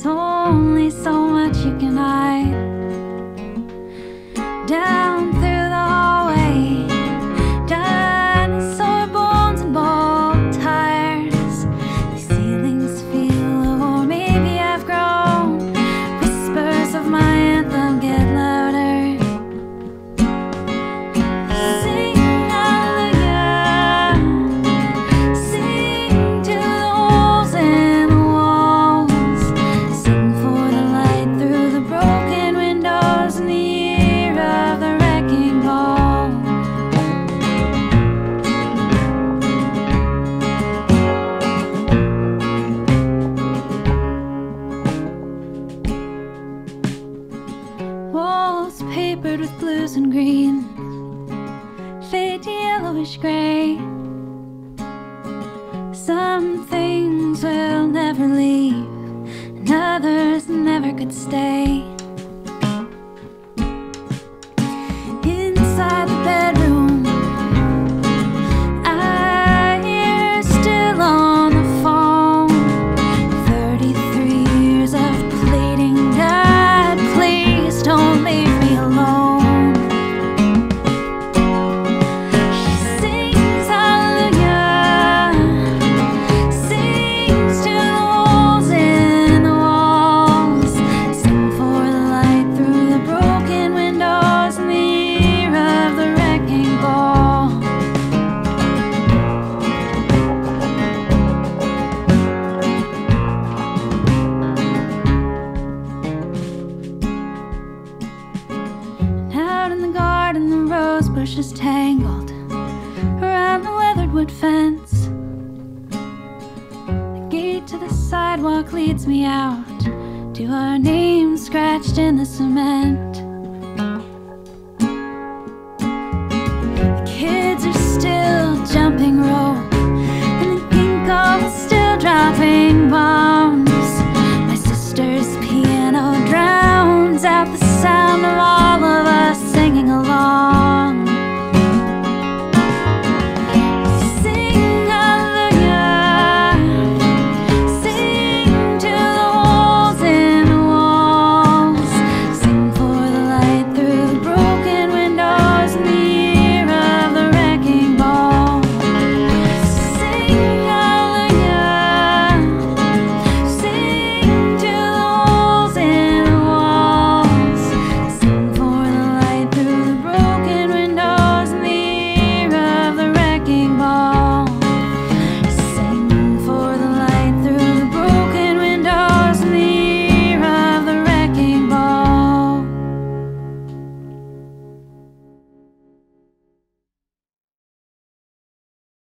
There's only so much you can hide. papered with blues and greens, fade to yellowish gray. Some things will never leave, and others never could stay. branches tangled around the weathered wood fence. The gate to the sidewalk leads me out to our names scratched in the cement.